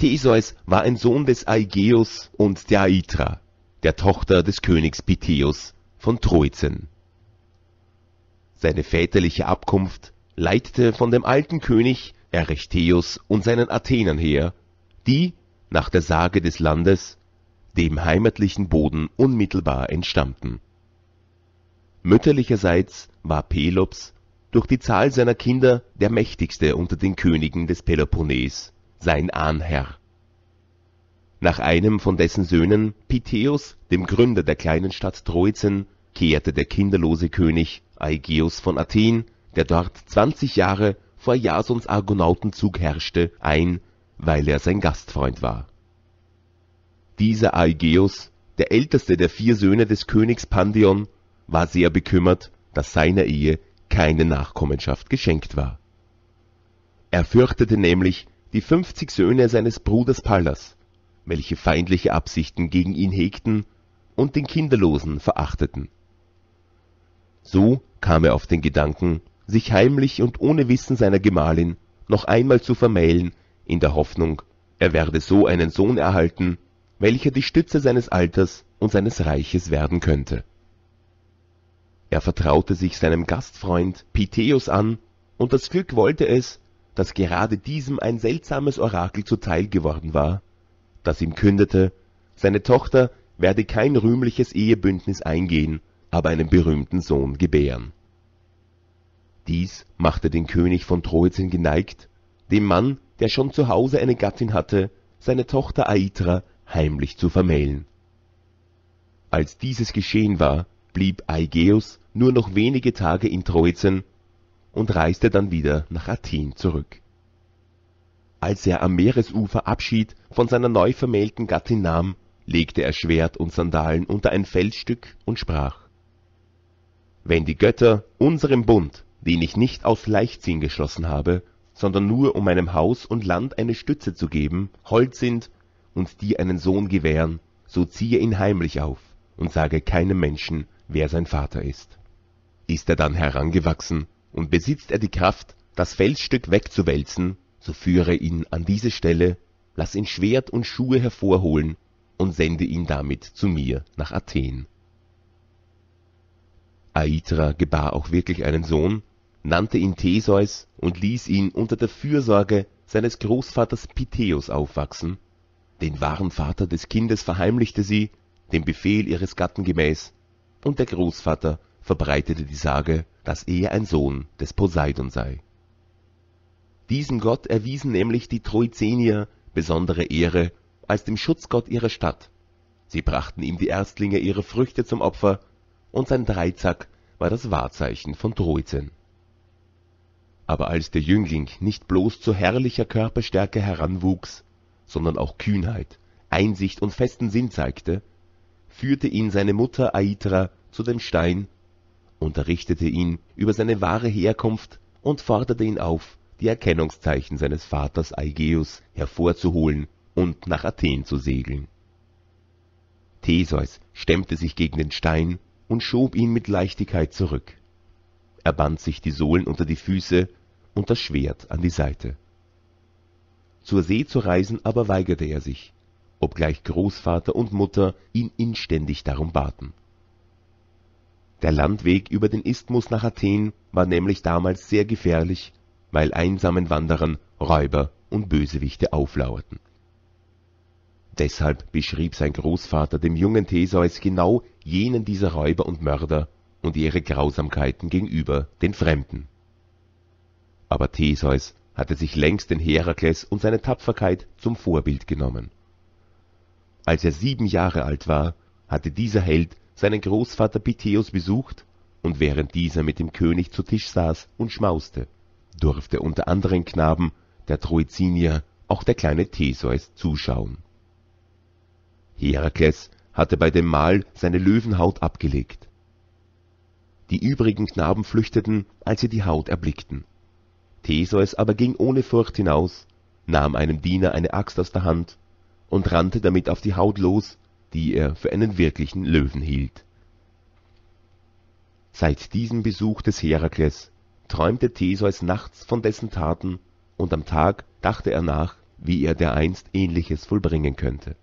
Theseus war ein Sohn des Aigeus und der Aitra, der Tochter des Königs Pitheus von Troezen. Seine väterliche Abkunft leitete von dem alten König Erechtheus und seinen Athenern her, die, nach der Sage des Landes, dem heimatlichen Boden unmittelbar entstammten. Mütterlicherseits war Pelops durch die Zahl seiner Kinder der mächtigste unter den Königen des Peloponnes, sein Ahnherr. Nach einem von dessen Söhnen, Pitheus, dem Gründer der kleinen Stadt Troezen, kehrte der kinderlose König Aigeus von Athen, der dort 20 Jahre vor Jasons Argonautenzug herrschte, ein, weil er sein Gastfreund war. Dieser Aigeus, der älteste der vier Söhne des Königs Pandion, war sehr bekümmert, dass seiner Ehe keine Nachkommenschaft geschenkt war. Er fürchtete nämlich die 50 Söhne seines Bruders Pallas, welche feindliche Absichten gegen ihn hegten und den Kinderlosen verachteten. So kam er auf den Gedanken, sich heimlich und ohne Wissen seiner Gemahlin noch einmal zu vermählen, in der Hoffnung, er werde so einen Sohn erhalten, welcher die Stütze seines Alters und seines Reiches werden könnte. Er vertraute sich seinem Gastfreund Pitheus an, und das Glück wollte es, dass gerade diesem ein seltsames Orakel zuteil geworden war, das ihm kündete, seine Tochter werde kein rühmliches Ehebündnis eingehen, aber einen berühmten Sohn gebären. Dies machte den König von Troezen geneigt, dem Mann, der schon zu Hause eine Gattin hatte, seine Tochter Aitra heimlich zu vermählen. Als dieses geschehen war, blieb Aigeus nur noch wenige Tage in Troezen und reiste dann wieder nach Athen zurück. Als er am Meeresufer Abschied von seiner neu vermählten Gattin nahm, legte er Schwert und Sandalen unter ein Felsstück und sprach Wenn die Götter unserem Bund, den ich nicht aus Leichtsinn geschlossen habe, sondern nur um meinem Haus und Land eine Stütze zu geben, hold sind und dir einen Sohn gewähren, so ziehe ihn heimlich auf und sage keinem Menschen, wer sein Vater ist. Ist er dann herangewachsen und besitzt er die Kraft, das Felsstück wegzuwälzen, so führe ihn an diese Stelle, lass ihn Schwert und Schuhe hervorholen und sende ihn damit zu mir nach Athen. Aitra gebar auch wirklich einen Sohn, nannte ihn Theseus und ließ ihn unter der Fürsorge seines Großvaters Pitheus aufwachsen. Den wahren Vater des Kindes verheimlichte sie, dem Befehl ihres Gatten gemäß, und der Großvater verbreitete die Sage, dass er ein Sohn des Poseidon sei. Diesem Gott erwiesen nämlich die Troizenier besondere Ehre als dem Schutzgott ihrer Stadt. Sie brachten ihm die Erstlinge ihrer Früchte zum Opfer, und sein Dreizack war das Wahrzeichen von Troezen. Aber als der Jüngling nicht bloß zu herrlicher Körperstärke heranwuchs, sondern auch Kühnheit, Einsicht und festen Sinn zeigte, führte ihn seine Mutter Aitra zu dem Stein, unterrichtete ihn über seine wahre Herkunft und forderte ihn auf, die Erkennungszeichen seines Vaters Aigeus hervorzuholen und nach Athen zu segeln. Theseus stemmte sich gegen den Stein und schob ihn mit Leichtigkeit zurück. Er band sich die Sohlen unter die Füße und das Schwert an die Seite. Zur See zu reisen aber weigerte er sich, obgleich Großvater und Mutter ihn inständig darum baten. Der Landweg über den Isthmus nach Athen war nämlich damals sehr gefährlich, weil einsamen Wanderern Räuber und Bösewichte auflauerten. Deshalb beschrieb sein Großvater dem jungen Theseus genau jenen dieser Räuber und Mörder und ihre Grausamkeiten gegenüber den Fremden. Aber Theseus hatte sich längst den Herakles und seine Tapferkeit zum Vorbild genommen. Als er sieben Jahre alt war, hatte dieser Held seinen Großvater Pitheus besucht, und während dieser mit dem König zu Tisch saß und schmauste, durfte unter anderen Knaben der Troezinier auch der kleine Theseus zuschauen. Herakles hatte bei dem Mahl seine Löwenhaut abgelegt. Die übrigen Knaben flüchteten, als sie die Haut erblickten. Theseus aber ging ohne Furcht hinaus, nahm einem Diener eine Axt aus der Hand und rannte damit auf die Haut los, die er für einen wirklichen Löwen hielt. Seit diesem Besuch des Herakles träumte Theseus nachts von dessen Taten, und am Tag dachte er nach, wie er dereinst Ähnliches vollbringen könnte.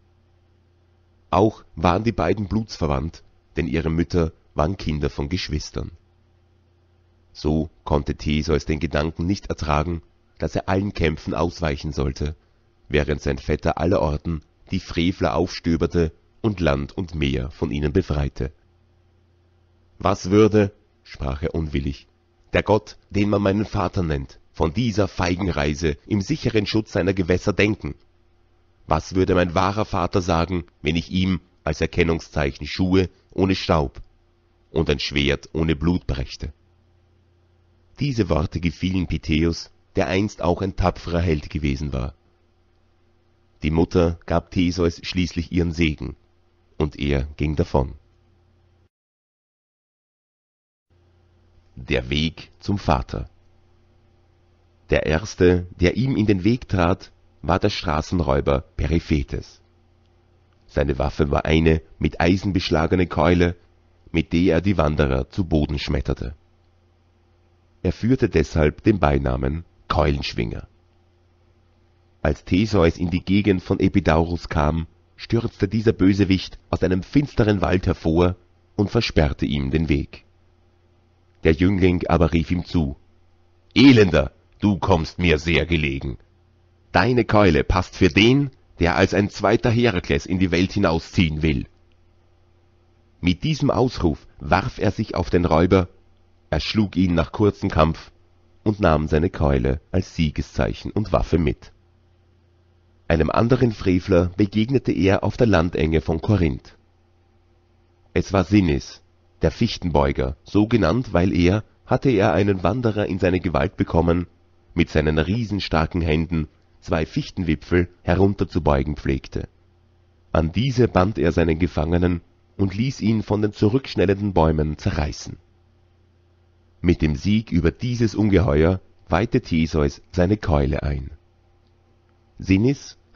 Auch waren die beiden blutsverwandt, denn ihre Mütter waren Kinder von Geschwistern. So konnte Theseus den Gedanken nicht ertragen, dass er allen Kämpfen ausweichen sollte, während sein Vetter allerorten die Frevler aufstöberte und Land und Meer von ihnen befreite. Was würde, sprach er unwillig, der Gott, den man meinen Vater nennt, von dieser feigen Reise im sicheren Schutz seiner Gewässer denken? Was würde mein wahrer Vater sagen, wenn ich ihm als Erkennungszeichen Schuhe ohne Staub und ein Schwert ohne Blut brächte? Diese Worte gefielen Pitheus, der einst auch ein tapferer Held gewesen war. Die Mutter gab Theseus schließlich ihren Segen, und er ging davon. Der Weg zum Vater Der erste, der ihm in den Weg trat, war der Straßenräuber Periphetes. Seine Waffe war eine mit Eisen beschlagene Keule, mit der er die Wanderer zu Boden schmetterte. Er führte deshalb den Beinamen Keulenschwinger. Als Theseus in die Gegend von Epidaurus kam, stürzte dieser Bösewicht aus einem finsteren Wald hervor und versperrte ihm den Weg. Der Jüngling aber rief ihm zu, Elender, du kommst mir sehr gelegen. Deine Keule passt für den, der als ein zweiter Herakles in die Welt hinausziehen will. Mit diesem Ausruf warf er sich auf den Räuber, erschlug ihn nach kurzem Kampf und nahm seine Keule als Siegeszeichen und Waffe mit. Einem anderen Frevler begegnete er auf der Landenge von Korinth. Es war Sinnis, der Fichtenbeuger, so genannt, weil er, hatte er einen Wanderer in seine Gewalt bekommen, mit seinen riesenstarken Händen zwei Fichtenwipfel herunterzubeugen pflegte. An diese band er seinen Gefangenen und ließ ihn von den zurückschnellenden Bäumen zerreißen. Mit dem Sieg über dieses Ungeheuer weihte Theseus seine Keule ein.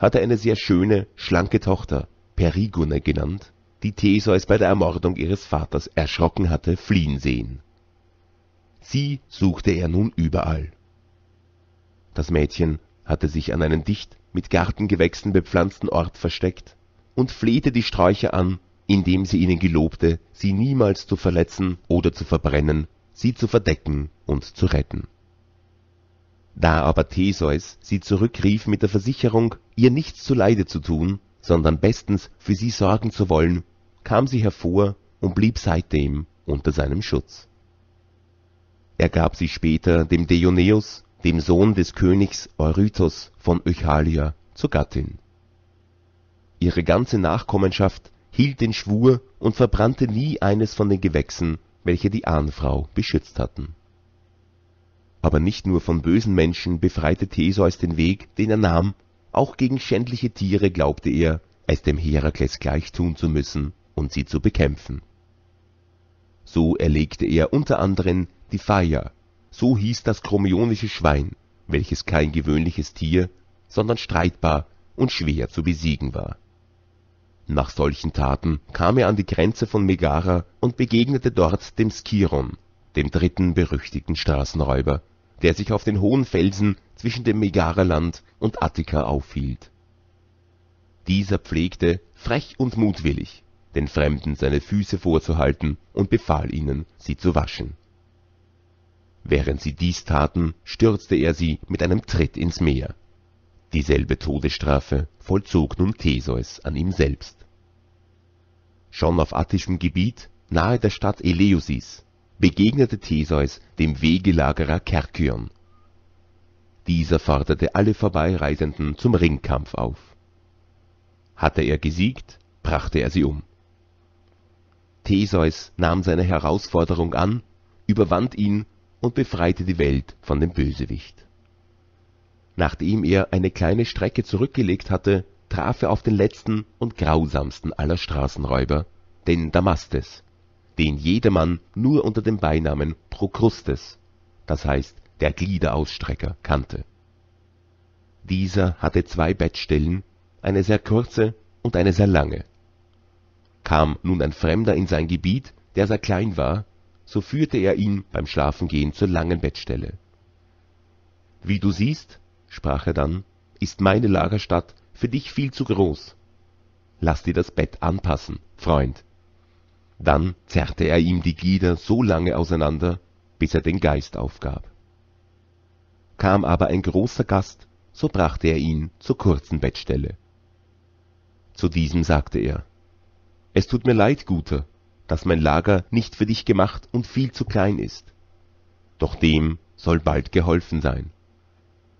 Sinnis hatte eine sehr schöne, schlanke Tochter, Perigone genannt, die Theseus bei der Ermordung ihres Vaters erschrocken hatte fliehen sehen. Sie suchte er nun überall. Das Mädchen hatte sich an einen dicht mit Gartengewächsen bepflanzten Ort versteckt und flehte die Sträucher an, indem sie ihnen gelobte, sie niemals zu verletzen oder zu verbrennen, sie zu verdecken und zu retten. Da aber Theseus sie zurückrief mit der Versicherung, ihr nichts zuleide zu tun, sondern bestens für sie sorgen zu wollen, kam sie hervor und blieb seitdem unter seinem Schutz. Er gab sie später dem Deioneus, dem Sohn des Königs Eurytos von Öchalia, zur Gattin. Ihre ganze Nachkommenschaft hielt den Schwur und verbrannte nie eines von den Gewächsen, welche die Ahnfrau beschützt hatten aber nicht nur von bösen Menschen befreite Theseus den Weg, den er nahm, auch gegen schändliche Tiere glaubte er, es dem Herakles gleich tun zu müssen und sie zu bekämpfen. So erlegte er unter anderen die Phaia, so hieß das chromionische Schwein, welches kein gewöhnliches Tier, sondern streitbar und schwer zu besiegen war. Nach solchen Taten kam er an die Grenze von Megara und begegnete dort dem Skiron, dem dritten berüchtigten Straßenräuber, der sich auf den hohen Felsen zwischen dem Megaraland und Attika aufhielt. Dieser pflegte, frech und mutwillig, den Fremden seine Füße vorzuhalten und befahl ihnen, sie zu waschen. Während sie dies taten, stürzte er sie mit einem Tritt ins Meer. Dieselbe Todesstrafe vollzog nun Theseus an ihm selbst. Schon auf attischem Gebiet, nahe der Stadt Eleusis, begegnete Theseus dem Wegelagerer Kerkyon. Dieser forderte alle Vorbeireisenden zum Ringkampf auf. Hatte er gesiegt, brachte er sie um. Theseus nahm seine Herausforderung an, überwand ihn und befreite die Welt von dem Bösewicht. Nachdem er eine kleine Strecke zurückgelegt hatte, traf er auf den letzten und grausamsten aller Straßenräuber, den Damastes, den jedermann nur unter dem Beinamen Prokrustes, das heißt der Gliederausstrecker, kannte. Dieser hatte zwei Bettstellen, eine sehr kurze und eine sehr lange. Kam nun ein Fremder in sein Gebiet, der sehr klein war, so führte er ihn beim Schlafengehen zur langen Bettstelle. Wie du siehst, sprach er dann, ist meine Lagerstatt für dich viel zu groß. Lass dir das Bett anpassen, Freund. Dann zerrte er ihm die Glieder so lange auseinander, bis er den Geist aufgab. Kam aber ein großer Gast, so brachte er ihn zur kurzen Bettstelle. Zu diesem sagte er, Es tut mir leid, Guter, dass mein Lager nicht für dich gemacht und viel zu klein ist. Doch dem soll bald geholfen sein.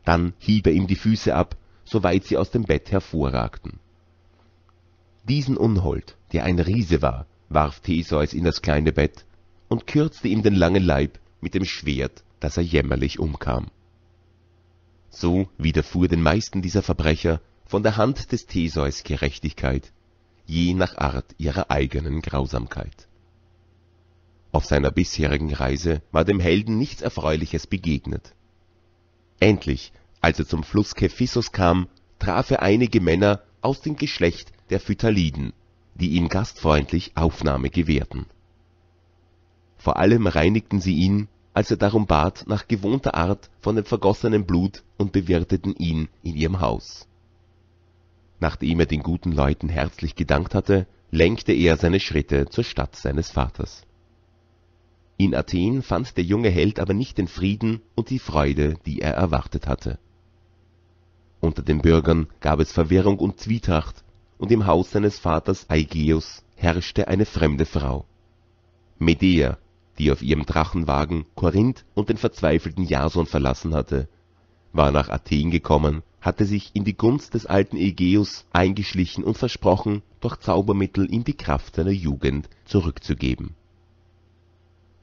Dann hieb er ihm die Füße ab, soweit sie aus dem Bett hervorragten. Diesen Unhold, der ein Riese war, warf Theseus in das kleine Bett und kürzte ihm den langen Leib mit dem Schwert, dass er jämmerlich umkam. So widerfuhr den meisten dieser Verbrecher von der Hand des Theseus Gerechtigkeit, je nach Art ihrer eigenen Grausamkeit. Auf seiner bisherigen Reise war dem Helden nichts Erfreuliches begegnet. Endlich, als er zum Fluss Kephissos kam, traf er einige Männer aus dem Geschlecht der Phytaliden, die ihm gastfreundlich Aufnahme gewährten. Vor allem reinigten sie ihn, als er darum bat, nach gewohnter Art von dem vergossenen Blut und bewirteten ihn in ihrem Haus. Nachdem er den guten Leuten herzlich gedankt hatte, lenkte er seine Schritte zur Stadt seines Vaters. In Athen fand der junge Held aber nicht den Frieden und die Freude, die er erwartet hatte. Unter den Bürgern gab es Verwirrung und Zwietracht, und im Haus seines Vaters Aegeus herrschte eine fremde Frau. Medea, die auf ihrem Drachenwagen Korinth und den verzweifelten Jason verlassen hatte, war nach Athen gekommen, hatte sich in die Gunst des alten Aegeus eingeschlichen und versprochen, durch Zaubermittel ihm die Kraft seiner Jugend zurückzugeben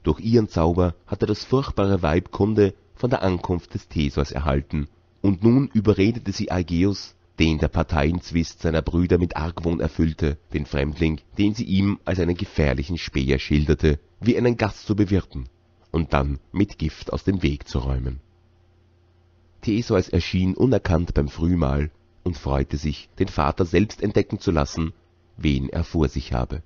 durch ihren Zauber hatte das furchtbare Weib Kunde von der Ankunft des Theseus erhalten, und nun überredete sie Aigeus, den der Parteienzwist seiner Brüder mit Argwohn erfüllte, den Fremdling, den sie ihm als einen gefährlichen Späher schilderte, wie einen Gast zu bewirten und dann mit Gift aus dem Weg zu räumen. Theseus erschien unerkannt beim Frühmahl und freute sich, den Vater selbst entdecken zu lassen, wen er vor sich habe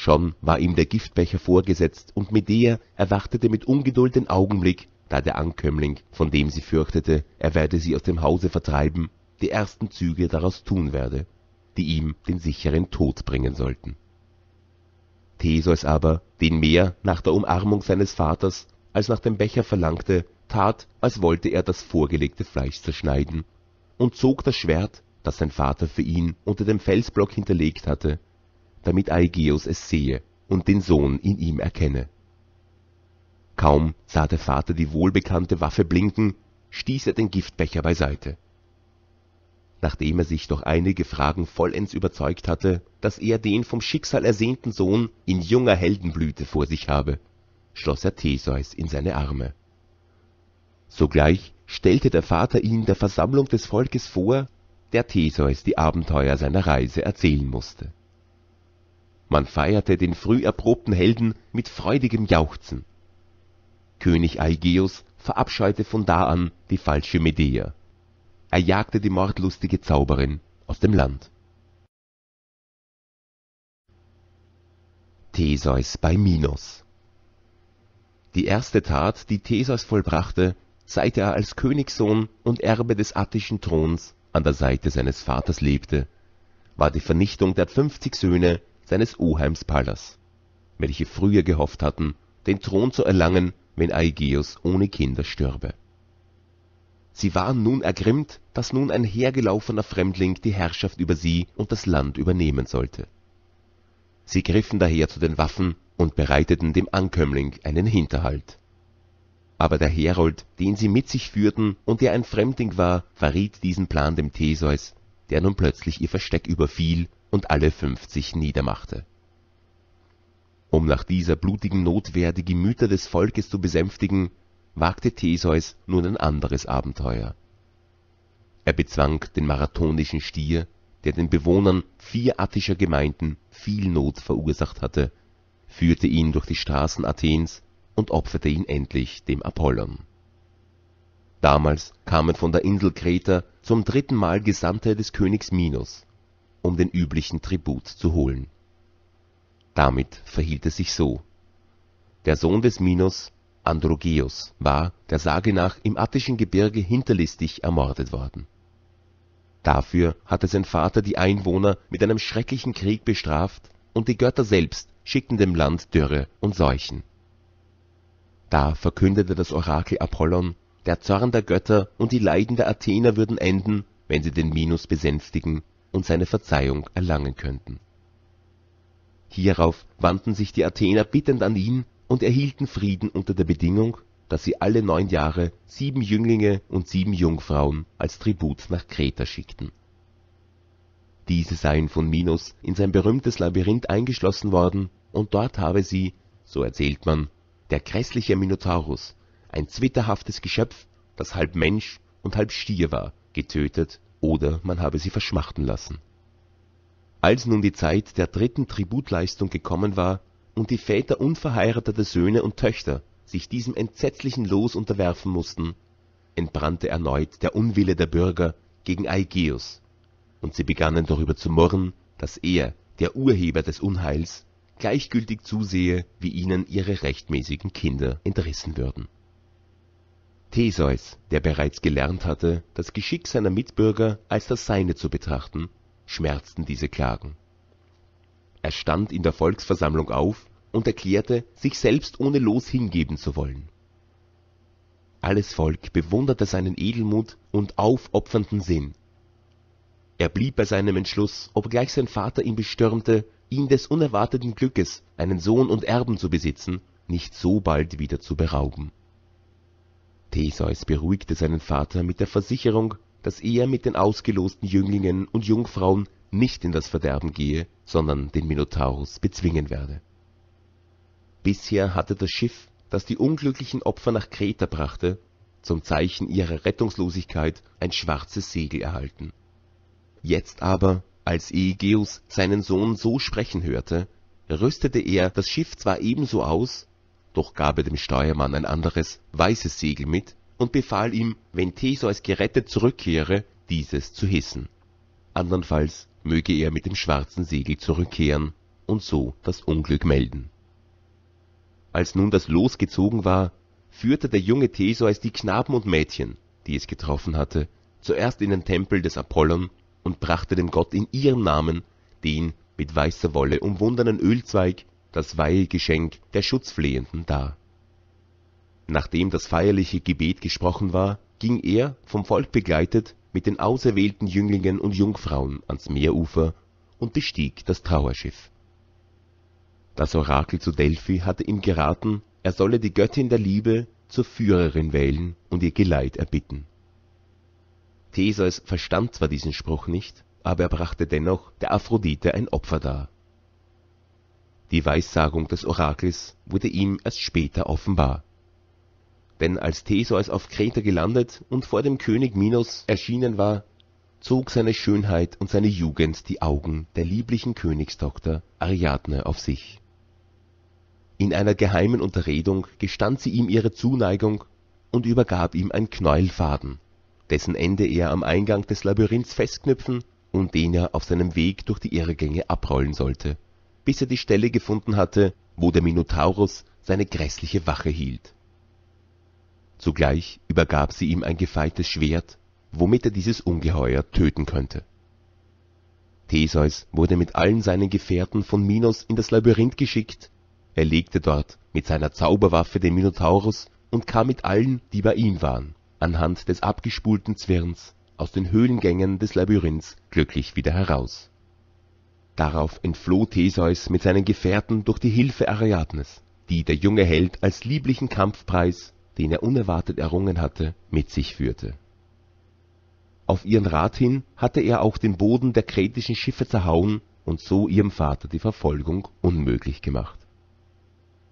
Schon war ihm der Giftbecher vorgesetzt, und Medea erwartete mit Ungeduld den Augenblick, da der Ankömmling, von dem sie fürchtete, er werde sie aus dem Hause vertreiben, die ersten Züge daraus tun werde, die ihm den sicheren Tod bringen sollten. Theseus aber, den mehr nach der Umarmung seines Vaters als nach dem Becher verlangte, tat, als wollte er das vorgelegte Fleisch zerschneiden, und zog das Schwert, das sein Vater für ihn unter dem Felsblock hinterlegt hatte, damit Aigeus es sehe und den Sohn in ihm erkenne. Kaum sah der Vater die wohlbekannte Waffe blinken, stieß er den Giftbecher beiseite. Nachdem er sich durch einige Fragen vollends überzeugt hatte, dass er den vom Schicksal ersehnten Sohn in junger Heldenblüte vor sich habe, schloss er Theseus in seine Arme. Sogleich stellte der Vater ihn der Versammlung des Volkes vor, der Theseus die Abenteuer seiner Reise erzählen musste man feierte den früh erprobten Helden mit freudigem Jauchzen. König Aigeus verabscheute von da an die falsche Medea. Er jagte die mordlustige Zauberin aus dem Land. Theseus bei Minos Die erste Tat, die Theseus vollbrachte, seit er als Königssohn und Erbe des attischen Throns an der Seite seines Vaters lebte, war die Vernichtung der fünfzig Söhne seines Oheims Pallas, welche früher gehofft hatten, den Thron zu erlangen, wenn Aegeus ohne Kinder stürbe. Sie waren nun ergrimmt, dass nun ein hergelaufener Fremdling die Herrschaft über sie und das Land übernehmen sollte. Sie griffen daher zu den Waffen und bereiteten dem Ankömmling einen Hinterhalt. Aber der Herold, den sie mit sich führten und der ein Fremdling war, verriet diesen Plan dem Theseus, der nun plötzlich ihr Versteck überfiel und alle fünfzig niedermachte. Um nach dieser blutigen Notwehr die Gemüter des Volkes zu besänftigen, wagte Theseus nun ein anderes Abenteuer. Er bezwang den marathonischen Stier, der den Bewohnern vier attischer Gemeinden viel Not verursacht hatte, führte ihn durch die Straßen Athens und opferte ihn endlich dem Apollon. Damals kamen von der Insel Kreta zum dritten Mal Gesandte des Königs Minos um den üblichen Tribut zu holen. Damit verhielt es sich so: Der Sohn des Minos, Androgeos, war, der Sage nach, im attischen Gebirge hinterlistig ermordet worden. Dafür hatte sein Vater die Einwohner mit einem schrecklichen Krieg bestraft und die Götter selbst schickten dem Land Dürre und Seuchen. Da verkündete das Orakel Apollon, der Zorn der Götter und die Leiden der Athener würden enden, wenn sie den Minos besänftigen und seine Verzeihung erlangen könnten. Hierauf wandten sich die Athener bittend an ihn und erhielten Frieden unter der Bedingung, dass sie alle neun Jahre sieben Jünglinge und sieben Jungfrauen als Tribut nach Kreta schickten. Diese seien von Minos in sein berühmtes Labyrinth eingeschlossen worden, und dort habe sie, so erzählt man, der grässliche Minotaurus, ein zwitterhaftes Geschöpf, das halb Mensch und halb Stier war, getötet, oder man habe sie verschmachten lassen. Als nun die Zeit der dritten Tributleistung gekommen war und die Väter unverheirateter Söhne und Töchter sich diesem entsetzlichen Los unterwerfen mussten, entbrannte erneut der Unwille der Bürger gegen Aegeus, und sie begannen darüber zu murren, dass er, der Urheber des Unheils, gleichgültig zusehe, wie ihnen ihre rechtmäßigen Kinder entrissen würden. Theseus, der bereits gelernt hatte, das Geschick seiner Mitbürger als das seine zu betrachten, schmerzten diese Klagen. Er stand in der Volksversammlung auf und erklärte, sich selbst ohne Los hingeben zu wollen. Alles Volk bewunderte seinen Edelmut und aufopfernden Sinn. Er blieb bei seinem Entschluss, obgleich sein Vater ihn bestürmte, ihn des unerwarteten Glückes, einen Sohn und Erben zu besitzen, nicht so bald wieder zu berauben. Theseus beruhigte seinen Vater mit der Versicherung, dass er mit den ausgelosten Jünglingen und Jungfrauen nicht in das Verderben gehe, sondern den Minotaurus bezwingen werde. Bisher hatte das Schiff, das die unglücklichen Opfer nach Kreta brachte, zum Zeichen ihrer Rettungslosigkeit ein schwarzes Segel erhalten. Jetzt aber, als Aegeus seinen Sohn so sprechen hörte, rüstete er das Schiff zwar ebenso aus, doch gab er dem Steuermann ein anderes, weißes Segel mit und befahl ihm, wenn Theseus gerettet zurückkehre, dieses zu hissen. Andernfalls möge er mit dem schwarzen Segel zurückkehren und so das Unglück melden. Als nun das Los gezogen war, führte der junge Theseus die Knaben und Mädchen, die es getroffen hatte, zuerst in den Tempel des Apollon und brachte dem Gott in ihrem Namen den mit weißer Wolle umwundenen Ölzweig, das Weihegeschenk der Schutzflehenden dar. Nachdem das feierliche Gebet gesprochen war, ging er, vom Volk begleitet, mit den auserwählten Jünglingen und Jungfrauen ans Meerufer und bestieg das Trauerschiff. Das Orakel zu Delphi hatte ihm geraten, er solle die Göttin der Liebe zur Führerin wählen und ihr Geleit erbitten Theseus verstand zwar diesen Spruch nicht, aber er brachte dennoch der Aphrodite ein Opfer dar. Die Weissagung des Orakels wurde ihm erst später offenbar. Denn als Theseus auf Kreta gelandet und vor dem König Minos erschienen war, zog seine Schönheit und seine Jugend die Augen der lieblichen Königstochter Ariadne auf sich. In einer geheimen Unterredung gestand sie ihm ihre Zuneigung und übergab ihm ein Knäuel Faden dessen Ende er am Eingang des Labyrinths festknüpfen und den er auf seinem Weg durch die Irrgänge abrollen sollte, bis er die Stelle gefunden hatte, wo der Minotaurus seine grässliche Wache hielt. Zugleich übergab sie ihm ein gefeiltes Schwert, womit er dieses Ungeheuer töten könnte. Theseus wurde mit allen seinen Gefährten von Minos in das Labyrinth geschickt, er legte dort mit seiner Zauberwaffe den Minotaurus und kam mit allen, die bei ihm waren, anhand des abgespulten Zwirns aus den Höhlengängen des Labyrinths glücklich wieder heraus. Darauf entfloh Theseus mit seinen Gefährten durch die Hilfe Ariadnes, die der junge Held als lieblichen Kampfpreis, den er unerwartet errungen hatte, mit sich führte. Auf ihren Rat hin hatte er auch den Boden der kretischen Schiffe zerhauen und so ihrem Vater die Verfolgung unmöglich gemacht.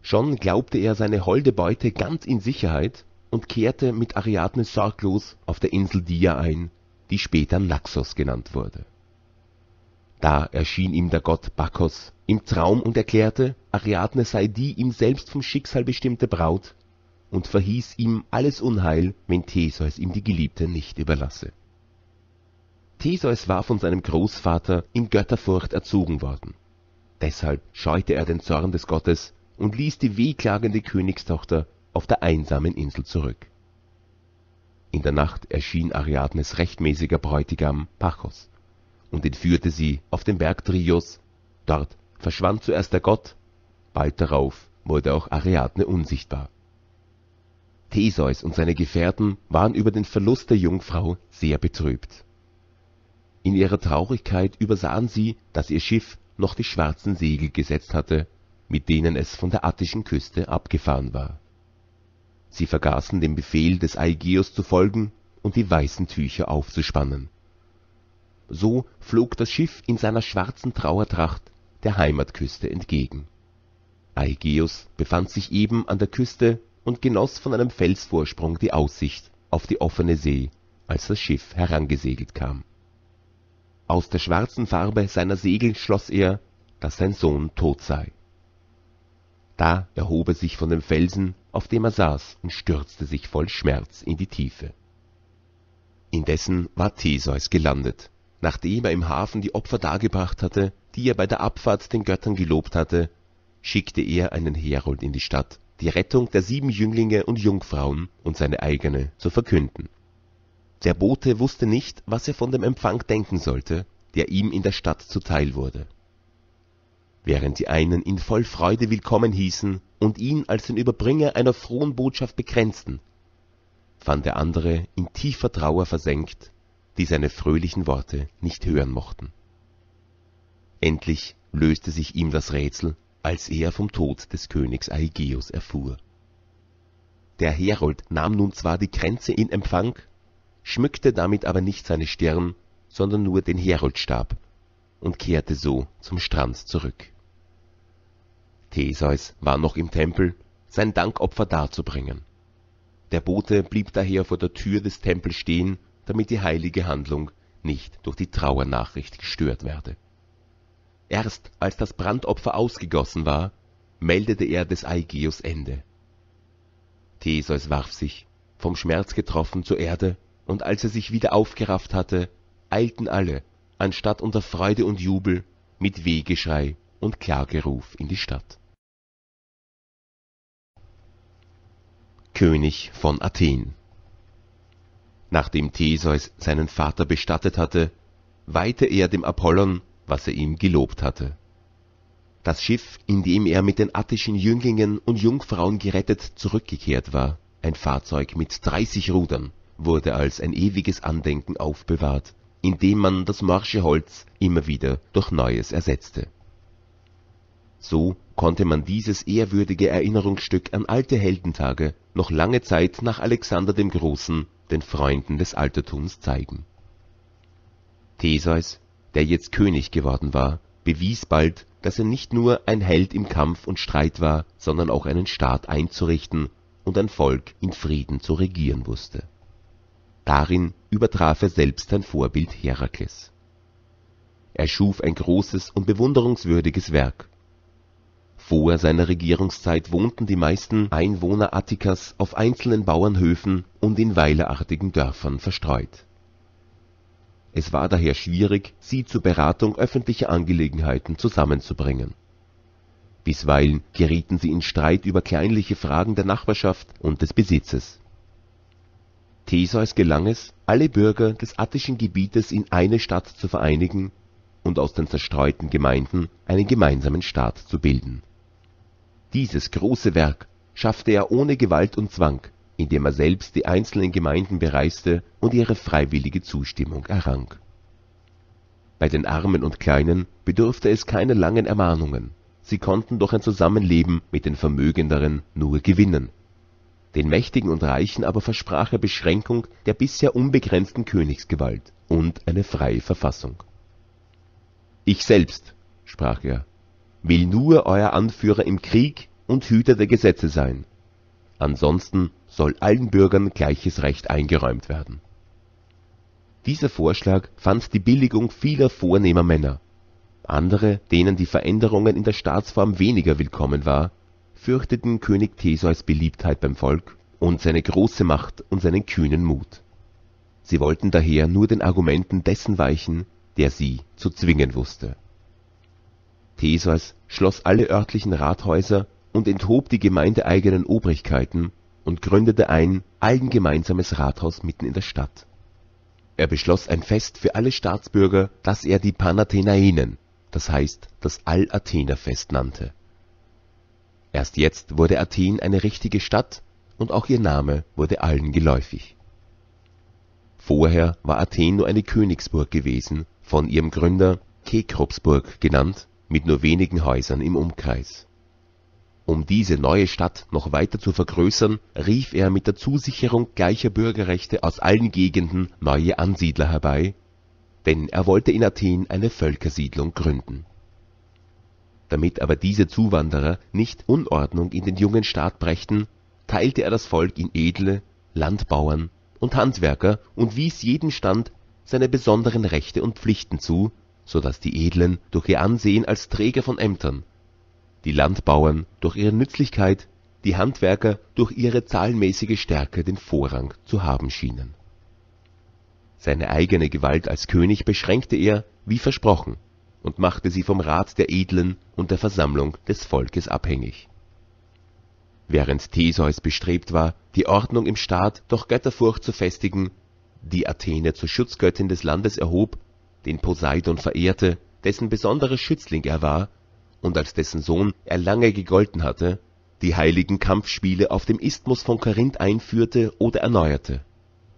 Schon glaubte er seine holde Beute ganz in Sicherheit und kehrte mit Ariadne sorglos auf der Insel Dia ein, die später Naxos genannt wurde. Da erschien ihm der Gott Bakos im Traum und erklärte, Ariadne sei die ihm selbst vom Schicksal bestimmte Braut und verhieß ihm alles Unheil, wenn Theseus ihm die Geliebte nicht überlasse. Theseus war von seinem Großvater in Götterfurcht erzogen worden. Deshalb scheute er den Zorn des Gottes und ließ die wehklagende Königstochter auf der einsamen Insel zurück. In der Nacht erschien Ariadnes rechtmäßiger Bräutigam Pachos und entführte sie auf den Berg Trios. Dort verschwand zuerst der Gott, bald darauf wurde auch Ariadne unsichtbar. Theseus und seine Gefährten waren über den Verlust der Jungfrau sehr betrübt. In ihrer Traurigkeit übersahen sie, dass ihr Schiff noch die schwarzen Segel gesetzt hatte, mit denen es von der attischen Küste abgefahren war. Sie vergaßen dem Befehl des Aegeus zu folgen und die weißen Tücher aufzuspannen. So flog das Schiff in seiner schwarzen Trauertracht der Heimatküste entgegen. Aegeus befand sich eben an der Küste und genoss von einem Felsvorsprung die Aussicht auf die offene See, als das Schiff herangesegelt kam. Aus der schwarzen Farbe seiner Segel schloss er, dass sein Sohn tot sei. Da erhob er sich von dem Felsen, auf dem er saß, und stürzte sich voll Schmerz in die Tiefe. Indessen war Theseus gelandet, nachdem er im Hafen die Opfer dargebracht hatte, die er bei der Abfahrt den Göttern gelobt hatte, schickte er einen Herold in die Stadt, die Rettung der sieben Jünglinge und Jungfrauen und seine eigene zu verkünden. Der Bote wusste nicht, was er von dem Empfang denken sollte, der ihm in der Stadt zuteil wurde. Während die einen ihn voll Freude willkommen hießen und ihn als den Überbringer einer frohen Botschaft bekränzten, fand der andere in tiefer Trauer versenkt, die seine fröhlichen Worte nicht hören mochten. Endlich löste sich ihm das Rätsel, als er vom Tod des Königs Aegeus erfuhr. Der Herold nahm nun zwar die Kränze in Empfang, schmückte damit aber nicht seine Stirn, sondern nur den Heroldstab und kehrte so zum Strand zurück. Theseus war noch im Tempel, sein Dankopfer darzubringen. Der Bote blieb daher vor der Tür des Tempels stehen, damit die heilige Handlung nicht durch die Trauernachricht gestört werde Erst als das Brandopfer ausgegossen war, meldete er des Aegeus Ende. Theseus warf sich, vom Schmerz getroffen, zur Erde, und als er sich wieder aufgerafft hatte, eilten alle, anstatt unter Freude und Jubel, mit Wehgeschrei und Klageruf in die Stadt. König von Athen Nachdem Theseus seinen Vater bestattet hatte, weihte er dem Apollon was er ihm gelobt hatte. Das Schiff, in dem er mit den attischen Jünglingen und Jungfrauen gerettet zurückgekehrt war, ein Fahrzeug mit 30 Rudern, wurde als ein ewiges Andenken aufbewahrt, indem man das morsche Holz immer wieder durch neues ersetzte. So konnte man dieses ehrwürdige Erinnerungsstück an alte Heldentage noch lange Zeit nach Alexander dem Großen den Freunden des Altertums zeigen. Theseus der jetzt König geworden war, bewies bald, dass er nicht nur ein Held im Kampf und Streit war, sondern auch einen Staat einzurichten und ein Volk in Frieden zu regieren wusste. Darin übertraf er selbst sein Vorbild Herakles. Er schuf ein großes und bewunderungswürdiges Werk. Vor seiner Regierungszeit wohnten die meisten Einwohner Attikas auf einzelnen Bauernhöfen und in weilerartigen Dörfern verstreut es war daher schwierig, sie zur Beratung öffentlicher Angelegenheiten zusammenzubringen. Bisweilen gerieten sie in Streit über kleinliche Fragen der Nachbarschaft und des Besitzes. Theseus gelang es, alle Bürger des attischen Gebietes in eine Stadt zu vereinigen und aus den zerstreuten Gemeinden einen gemeinsamen Staat zu bilden. Dieses große Werk schaffte er ohne Gewalt und Zwang indem er selbst die einzelnen Gemeinden bereiste und ihre freiwillige Zustimmung errang. Bei den Armen und Kleinen bedurfte es keiner langen Ermahnungen, sie konnten durch ein Zusammenleben mit den Vermögenderen nur gewinnen. Den Mächtigen und Reichen aber versprach er Beschränkung der bisher unbegrenzten Königsgewalt und eine freie Verfassung. Ich selbst, sprach er, will nur euer Anführer im Krieg und Hüter der Gesetze sein. Ansonsten soll allen Bürgern gleiches Recht eingeräumt werden. Dieser Vorschlag fand die Billigung vieler vornehmer Männer. Andere, denen die Veränderungen in der Staatsform weniger willkommen war, fürchteten König Theseus Beliebtheit beim Volk und seine große Macht und seinen kühnen Mut. Sie wollten daher nur den Argumenten dessen weichen, der sie zu zwingen wusste. Theseus schloss alle örtlichen Rathäuser und enthob die gemeindeeigenen Obrigkeiten und gründete ein allen gemeinsames Rathaus mitten in der Stadt. Er beschloss ein Fest für alle Staatsbürger, das er die Panathenaenen, das heißt das All-Athener-Fest nannte. Erst jetzt wurde Athen eine richtige Stadt und auch ihr Name wurde allen geläufig. Vorher war Athen nur eine Königsburg gewesen, von ihrem Gründer Kekropsburg genannt, mit nur wenigen Häusern im Umkreis. Um diese neue Stadt noch weiter zu vergrößern, rief er mit der Zusicherung gleicher Bürgerrechte aus allen Gegenden neue Ansiedler herbei, denn er wollte in Athen eine Völkersiedlung gründen. Damit aber diese Zuwanderer nicht Unordnung in den jungen Staat brächten, teilte er das Volk in Edle, Landbauern und Handwerker und wies jedem Stand seine besonderen Rechte und Pflichten zu, so dass die Edlen durch ihr Ansehen als Träger von Ämtern, die Landbauern durch ihre Nützlichkeit, die Handwerker durch ihre zahlenmäßige Stärke den Vorrang zu haben schienen. Seine eigene Gewalt als König beschränkte er, wie versprochen, und machte sie vom Rat der Edlen und der Versammlung des Volkes abhängig Während Theseus bestrebt war, die Ordnung im Staat durch Götterfurcht zu festigen, die Athene zur Schutzgöttin des Landes erhob, den Poseidon verehrte, dessen besonderer Schützling er war und als dessen Sohn er lange gegolten hatte, die heiligen Kampfspiele auf dem Isthmus von Korinth einführte oder erneuerte,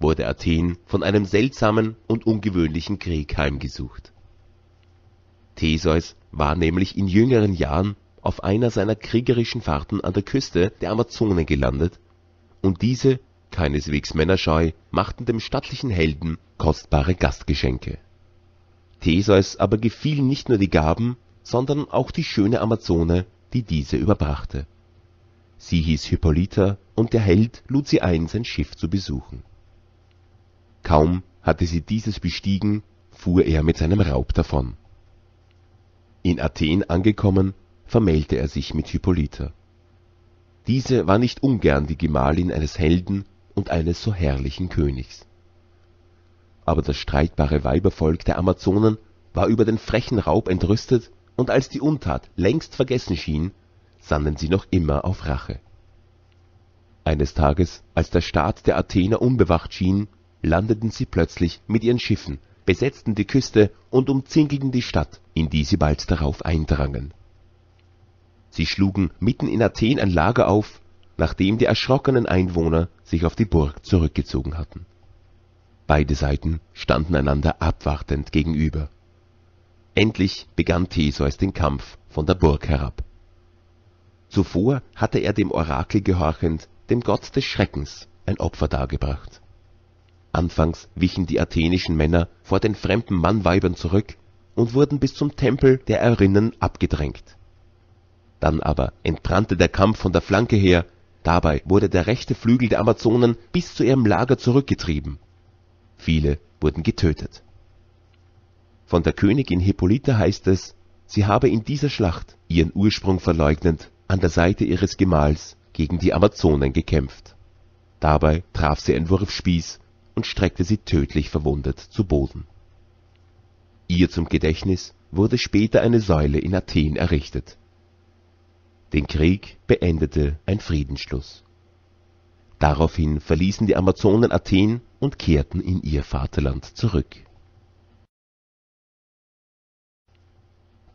wurde Athen von einem seltsamen und ungewöhnlichen Krieg heimgesucht. Theseus war nämlich in jüngeren Jahren auf einer seiner kriegerischen Fahrten an der Küste der Amazonen gelandet, und diese, keineswegs männerscheu, machten dem stattlichen Helden kostbare Gastgeschenke. Theseus aber gefielen nicht nur die Gaben, sondern auch die schöne Amazone, die diese überbrachte. Sie hieß Hippolyta, und der Held lud sie ein, sein Schiff zu besuchen. Kaum hatte sie dieses bestiegen, fuhr er mit seinem Raub davon. In Athen angekommen vermählte er sich mit Hippolyta. Diese war nicht ungern die Gemahlin eines Helden und eines so herrlichen Königs. Aber das streitbare Weibervolk der Amazonen war über den frechen Raub entrüstet, und als die Untat längst vergessen schien, sannen sie noch immer auf Rache. Eines Tages, als der Staat der Athener unbewacht schien, landeten sie plötzlich mit ihren Schiffen, besetzten die Küste und umzingelten die Stadt, in die sie bald darauf eindrangen Sie schlugen mitten in Athen ein Lager auf, nachdem die erschrockenen Einwohner sich auf die Burg zurückgezogen hatten. Beide Seiten standen einander abwartend gegenüber. Endlich begann Theseus den Kampf von der Burg herab. Zuvor hatte er dem Orakel gehorchend dem Gott des Schreckens ein Opfer dargebracht. Anfangs wichen die athenischen Männer vor den fremden Mannweibern zurück und wurden bis zum Tempel der Erinnen abgedrängt dann aber entbrannte der Kampf von der Flanke her, dabei wurde der rechte Flügel der Amazonen bis zu ihrem Lager zurückgetrieben. Viele wurden getötet. Von der Königin Hippolyta heißt es, sie habe in dieser Schlacht ihren Ursprung verleugnend an der Seite ihres Gemahls gegen die Amazonen gekämpft. Dabei traf sie ein Wurfspieß und streckte sie tödlich verwundet zu Boden. Ihr zum Gedächtnis wurde später eine Säule in Athen errichtet den Krieg beendete ein Friedensschluss. Daraufhin verließen die Amazonen Athen und kehrten in ihr Vaterland zurück.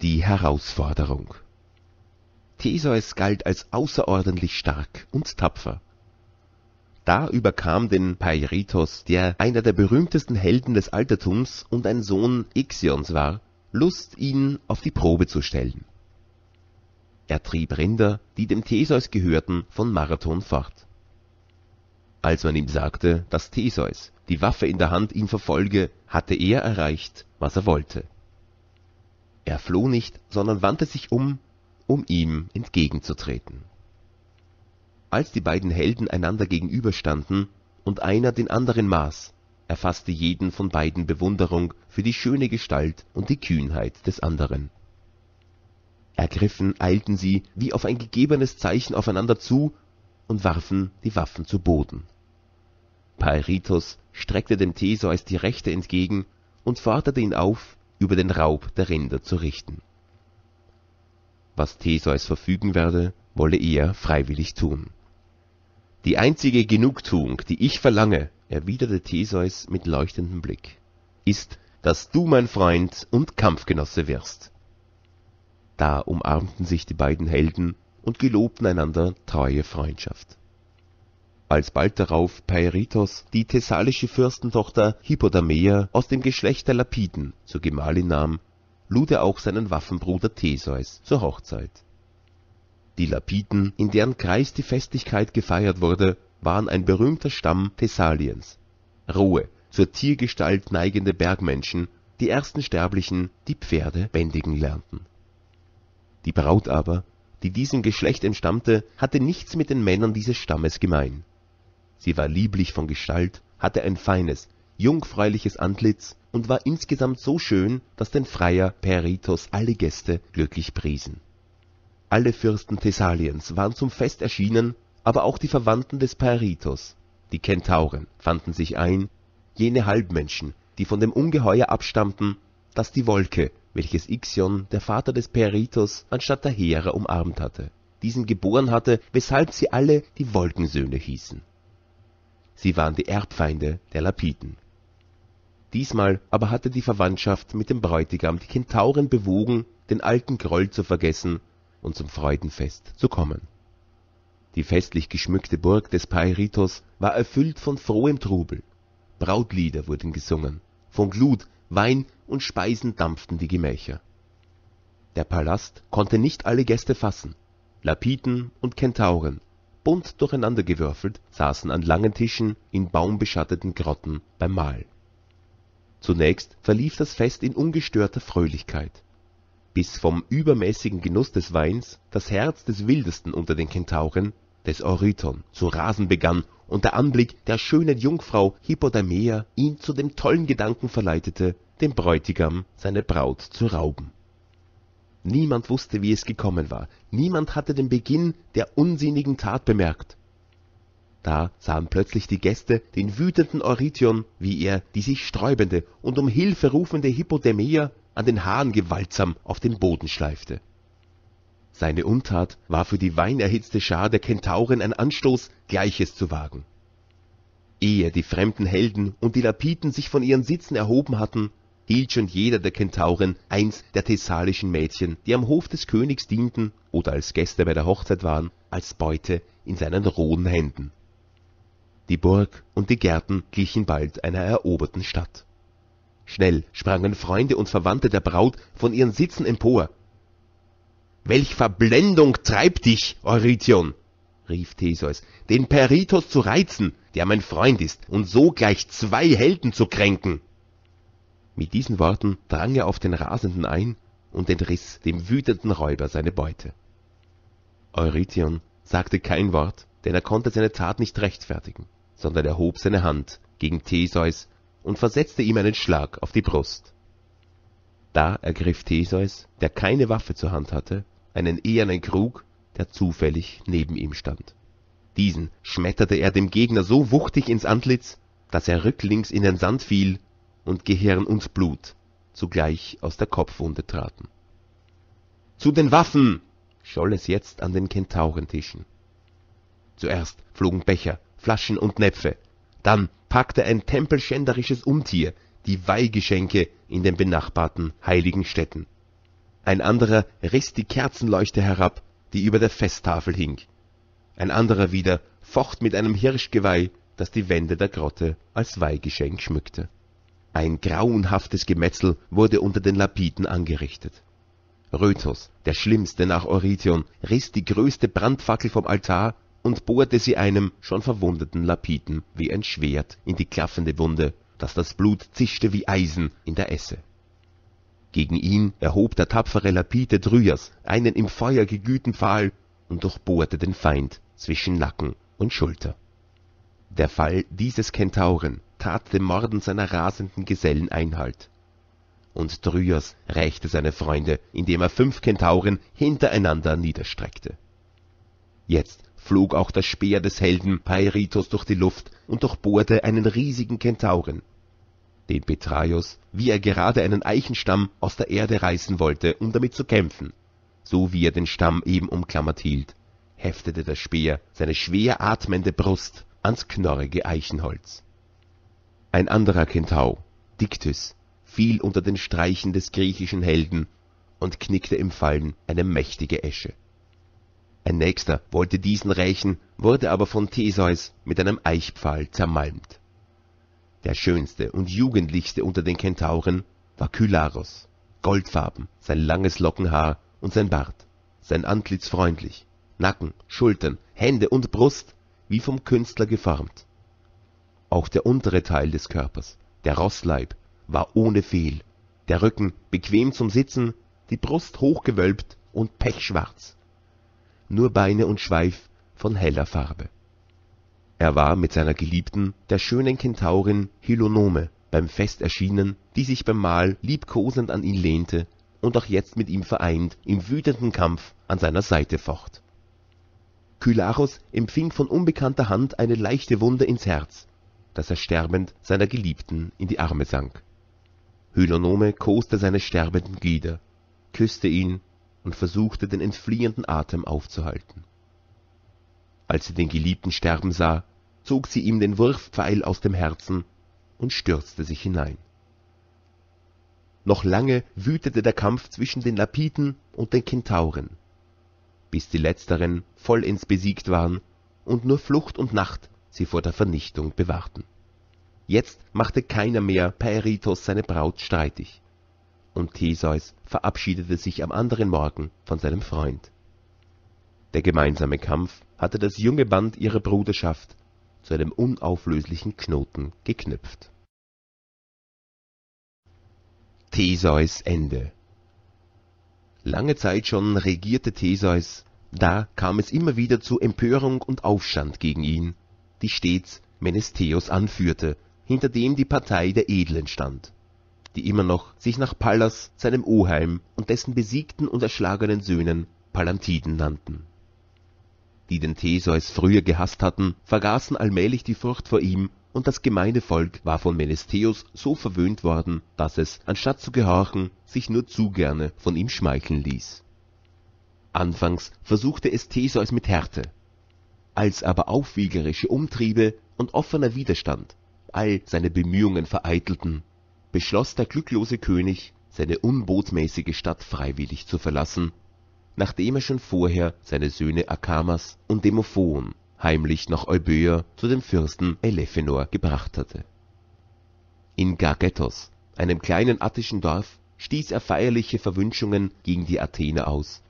Die Herausforderung Theseus galt als außerordentlich stark und tapfer. Da überkam den Peiretos, der einer der berühmtesten Helden des Altertums und ein Sohn Ixions war, Lust, ihn auf die Probe zu stellen er trieb Rinder, die dem Theseus gehörten, von Marathon fort. Als man ihm sagte, dass Theseus, die Waffe in der Hand, ihn verfolge, hatte er erreicht, was er wollte. Er floh nicht, sondern wandte sich um, um ihm entgegenzutreten. Als die beiden Helden einander gegenüberstanden und einer den anderen maß, erfasste jeden von beiden Bewunderung für die schöne Gestalt und die Kühnheit des anderen Ergriffen eilten sie wie auf ein gegebenes Zeichen aufeinander zu und warfen die Waffen zu Boden. Peirithoos streckte dem Theseus die Rechte entgegen und forderte ihn auf, über den Raub der Rinder zu richten. Was Theseus verfügen werde, wolle er freiwillig tun. Die einzige Genugtuung, die ich verlange, erwiderte Theseus mit leuchtendem Blick, ist, dass du mein Freund und Kampfgenosse wirst. Da umarmten sich die beiden Helden und gelobten einander treue Freundschaft. Als bald darauf Peirithoos die thessalische Fürstentochter Hippodamia aus dem Geschlecht der Lapithen zur Gemahlin nahm, lud er auch seinen Waffenbruder Theseus zur Hochzeit. Die Lapithen, in deren Kreis die Festlichkeit gefeiert wurde, waren ein berühmter Stamm Thessaliens, rohe, zur Tiergestalt neigende Bergmenschen, die ersten Sterblichen, die Pferde bändigen lernten. Die Braut aber, die diesem Geschlecht entstammte, hatte nichts mit den Männern dieses Stammes gemein. Sie war lieblich von Gestalt, hatte ein feines, jungfräuliches Antlitz und war insgesamt so schön, dass den Freier Peritos alle Gäste glücklich priesen. Alle Fürsten Thessaliens waren zum Fest erschienen, aber auch die Verwandten des Peritos, die Kentauren, fanden sich ein, jene Halbmenschen, die von dem Ungeheuer abstammten, das die Wolke, welches Ixion, der Vater des Peritos, anstatt der Hera umarmt hatte, diesen geboren hatte, weshalb sie alle die Wolkensöhne hießen. Sie waren die Erbfeinde der Lapithen. Diesmal aber hatte die Verwandtschaft mit dem Bräutigam die Kentauren bewogen, den alten Groll zu vergessen und zum Freudenfest zu kommen. Die festlich geschmückte Burg des Peirithoos war erfüllt von frohem Trubel. Brautlieder wurden gesungen, von Glut, Wein und Speisen dampften die Gemächer. Der Palast konnte nicht alle Gäste fassen. Lapithen und Kentauren, bunt durcheinandergewürfelt, saßen an langen Tischen in baumbeschatteten Grotten beim Mahl. Zunächst verlief das Fest in ungestörter Fröhlichkeit, bis vom übermäßigen Genuss des Weins das Herz des wildesten unter den Kentauren, des Euryton, zu rasen begann und der Anblick der schönen Jungfrau Hippodamia ihn zu dem tollen Gedanken verleitete, dem Bräutigam seine Braut zu rauben. Niemand wusste, wie es gekommen war, niemand hatte den Beginn der unsinnigen Tat bemerkt da sahen plötzlich die Gäste den wütenden Eurytion, wie er die sich sträubende und um Hilfe rufende Hippodämia an den Haaren gewaltsam auf den Boden schleifte. Seine Untat war für die weinerhitzte Schar der Kentauren ein Anstoß, Gleiches zu wagen. Ehe die fremden Helden und die Lapithen sich von ihren Sitzen erhoben hatten, hielt schon jeder der Kentauren eins der thessalischen Mädchen, die am Hof des Königs dienten oder als Gäste bei der Hochzeit waren, als Beute in seinen rohen Händen die Burg und die Gärten glichen bald einer eroberten Stadt. Schnell sprangen Freunde und Verwandte der Braut von ihren Sitzen empor. Welch Verblendung treibt dich, Eurytion, rief Theseus, den Peritos zu reizen, der mein Freund ist, und so gleich zwei Helden zu kränken. Mit diesen Worten drang er auf den Rasenden ein und entriss dem wütenden Räuber seine Beute. Eurytion sagte kein Wort, denn er konnte seine Tat nicht rechtfertigen, sondern erhob seine Hand gegen Theseus und versetzte ihm einen Schlag auf die Brust. Da ergriff Theseus, der keine Waffe zur Hand hatte, einen ehernen Krug, der zufällig neben ihm stand. Diesen schmetterte er dem Gegner so wuchtig ins Antlitz, dass er rücklings in den Sand fiel und Gehirn und Blut zugleich aus der Kopfwunde traten. Zu den Waffen! scholl es jetzt an den Kentaurentischen. Zuerst flogen Becher, Flaschen und Näpfe, dann packte ein tempelschänderisches Untier die Weihgeschenke in den benachbarten heiligen Städten. Ein anderer riss die Kerzenleuchte herab, die über der Festtafel hing. Ein anderer wieder focht mit einem Hirschgeweih, das die Wände der Grotte als Weihgeschenk schmückte. Ein grauenhaftes Gemetzel wurde unter den Lapiden angerichtet. Rötos, der schlimmste nach Eurytion, riss die größte Brandfackel vom Altar und bohrte sie einem schon verwundeten Lapithen wie ein Schwert in die klaffende Wunde, dass das Blut zischte wie Eisen in der Esse. Gegen ihn erhob der tapfere Lapithe Dryas einen im Feuer gegühten Pfahl und durchbohrte den Feind zwischen Nacken und Schulter. Der Fall dieses Kentauren tat dem Morden seiner rasenden Gesellen Einhalt. Und Dryas rächte seine Freunde, indem er fünf Kentauren hintereinander niederstreckte. Jetzt flog auch das Speer des Helden Peirithoos durch die Luft und durchbohrte einen riesigen Kentauren, den Petraios, wie er gerade einen Eichenstamm aus der Erde reißen wollte, um damit zu kämpfen, so wie er den Stamm eben umklammert hielt, heftete der Speer seine schwer atmende Brust ans knorrige Eichenholz. Ein anderer Kentaur, Dictys, fiel unter den Streichen des griechischen Helden und knickte im Fallen eine mächtige Esche. Ein nächster wollte diesen rächen, wurde aber von Theseus mit einem Eichpfahl zermalmt. Der schönste und jugendlichste unter den Kentauren war Kylaros, goldfarben, sein langes Lockenhaar und sein Bart, sein Antlitz freundlich, Nacken, Schultern, Hände und Brust wie vom Künstler geformt. Auch der untere Teil des Körpers, der Rossleib, war ohne Fehl, der Rücken bequem zum Sitzen, die Brust hochgewölbt und pechschwarz nur Beine und Schweif von heller Farbe. Er war mit seiner Geliebten, der schönen Kentaurin Hylonome, beim Fest erschienen, die sich beim Mahl liebkosend an ihn lehnte und auch jetzt mit ihm vereint im wütenden Kampf an seiner Seite focht. Kylaros empfing von unbekannter Hand eine leichte Wunde ins Herz, dass er sterbend seiner Geliebten in die Arme sank. Hylonome koste seine sterbenden Glieder, küsste ihn und versuchte den entfliehenden Atem aufzuhalten. Als sie den Geliebten sterben sah, zog sie ihm den Wurfpfeil aus dem Herzen und stürzte sich hinein. Noch lange wütete der Kampf zwischen den Lapithen und den Kentauren, bis die letzteren vollends besiegt waren und nur Flucht und Nacht sie vor der Vernichtung bewahrten. Jetzt machte keiner mehr Paeritos seine Braut streitig und Theseus verabschiedete sich am anderen Morgen von seinem Freund. Der gemeinsame Kampf hatte das junge Band ihrer Bruderschaft zu einem unauflöslichen Knoten geknüpft. Theseus Ende Lange Zeit schon regierte Theseus, da kam es immer wieder zu Empörung und Aufstand gegen ihn, die stets Menestheus anführte, hinter dem die Partei der Edlen stand die immer noch sich nach Pallas, seinem Oheim, und dessen besiegten und erschlagenen Söhnen Palantiden nannten. Die den Theseus früher gehasst hatten, vergaßen allmählich die Furcht vor ihm, und das gemeine Volk war von Menestheus so verwöhnt worden, dass es, anstatt zu gehorchen, sich nur zu gerne von ihm schmeicheln ließ. Anfangs versuchte es Theseus mit Härte. Als aber aufwiegerische Umtriebe und offener Widerstand all seine Bemühungen vereitelten, beschloss der glücklose König, seine unbotmäßige Stadt freiwillig zu verlassen, nachdem er schon vorher seine Söhne Akamas und Demophon heimlich nach Euböa zu dem Fürsten Elephenor gebracht hatte. In Gargethos, einem kleinen attischen Dorf, stieß er feierliche Verwünschungen gegen die Athener aus.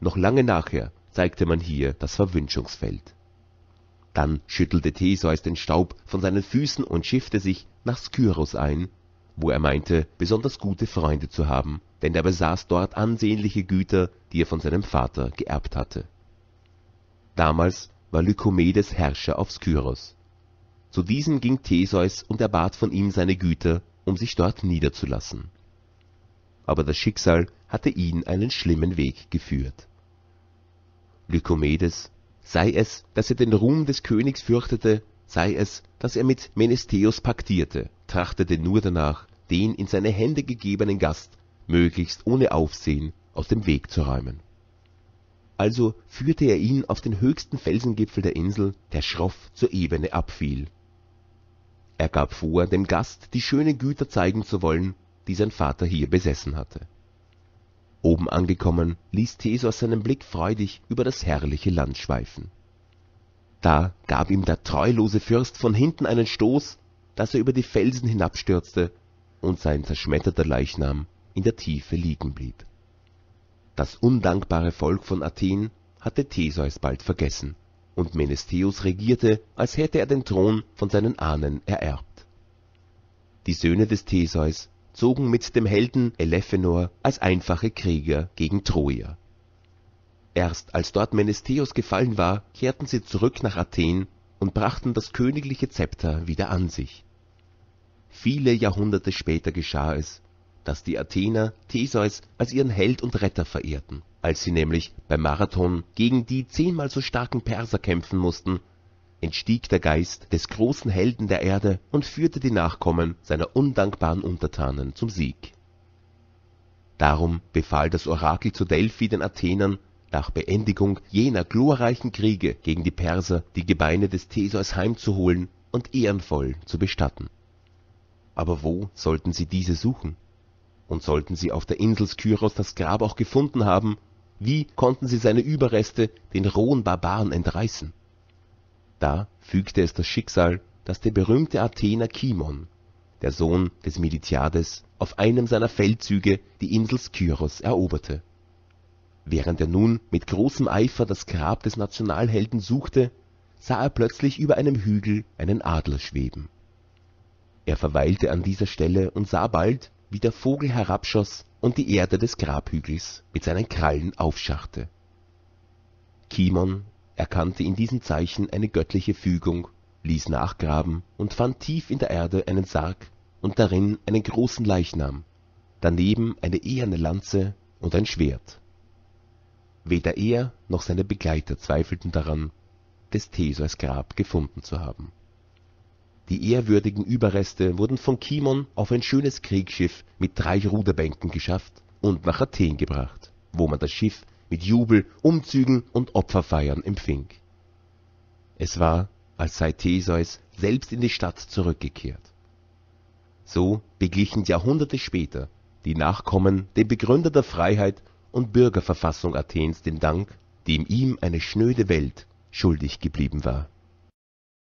Noch lange nachher zeigte man hier das Verwünschungsfeld. Dann schüttelte Theseus den Staub von seinen Füßen und schiffte sich nach Skyros ein wo er meinte, besonders gute Freunde zu haben, denn er besaß dort ansehnliche Güter, die er von seinem Vater geerbt hatte. Damals war Lykomedes Herrscher auf Skyros. Zu diesem ging Theseus und erbat von ihm seine Güter, um sich dort niederzulassen. Aber das Schicksal hatte ihn einen schlimmen Weg geführt. Lykomedes, sei es, dass er den Ruhm des Königs fürchtete, sei es, dass er mit Menestheus paktierte, trachtete nur danach, den in seine Hände gegebenen Gast möglichst ohne Aufsehen aus dem Weg zu räumen. Also führte er ihn auf den höchsten Felsengipfel der Insel, der schroff zur Ebene abfiel. Er gab vor, dem Gast die schönen Güter zeigen zu wollen, die sein Vater hier besessen hatte. Oben angekommen, ließ Theseus seinen Blick freudig über das herrliche Land schweifen. Da gab ihm der treulose Fürst von hinten einen Stoß, dass er über die Felsen hinabstürzte und sein zerschmetterter Leichnam in der Tiefe liegen blieb. Das undankbare Volk von Athen hatte Theseus bald vergessen, und Menestheus regierte, als hätte er den Thron von seinen Ahnen ererbt. Die Söhne des Theseus zogen mit dem Helden Elephenor als einfache Krieger gegen Troja. Erst als dort Menestheus gefallen war, kehrten sie zurück nach Athen und brachten das königliche Zepter wieder an sich Viele Jahrhunderte später geschah es, dass die Athener Theseus als ihren Held und Retter verehrten. Als sie nämlich beim Marathon gegen die zehnmal so starken Perser kämpfen mussten, entstieg der Geist des großen Helden der Erde und führte die Nachkommen seiner undankbaren Untertanen zum Sieg. Darum befahl das Orakel zu Delphi den Athenern, nach Beendigung jener glorreichen Kriege gegen die Perser die Gebeine des Theseus heimzuholen und ehrenvoll zu bestatten. Aber wo sollten sie diese suchen? Und sollten sie auf der Insel Skyros das Grab auch gefunden haben, wie konnten sie seine Überreste den rohen Barbaren entreißen? Da fügte es das Schicksal, dass der berühmte Athener Kimon, der Sohn des Miltiades, auf einem seiner Feldzüge die Insel Skyros eroberte. Während er nun mit großem Eifer das Grab des Nationalhelden suchte, sah er plötzlich über einem Hügel einen Adler schweben. Er verweilte an dieser Stelle und sah bald, wie der Vogel herabschoss und die Erde des Grabhügels mit seinen Krallen aufscharrte. Kimon erkannte in diesem Zeichen eine göttliche Fügung, ließ nachgraben und fand tief in der Erde einen Sarg und darin einen großen Leichnam, daneben eine eherne Lanze und ein Schwert. Weder er noch seine Begleiter zweifelten daran, des Theseus Grab gefunden zu haben. Die ehrwürdigen Überreste wurden von Kimon auf ein schönes Kriegsschiff mit drei Ruderbänken geschafft und nach Athen gebracht, wo man das Schiff mit Jubel, Umzügen und Opferfeiern empfing. Es war, als sei Theseus selbst in die Stadt zurückgekehrt. So beglichen Jahrhunderte später die Nachkommen dem Begründer der Freiheit und Bürgerverfassung Athens den Dank, dem ihm eine schnöde Welt schuldig geblieben war